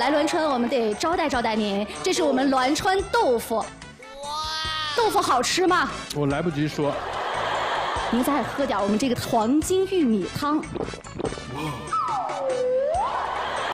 来栾川我们得招待招待您这是我们栾川豆腐。哇豆腐好吃吗？我来不及说。您再喝点我们这个黄金玉米汤。哇。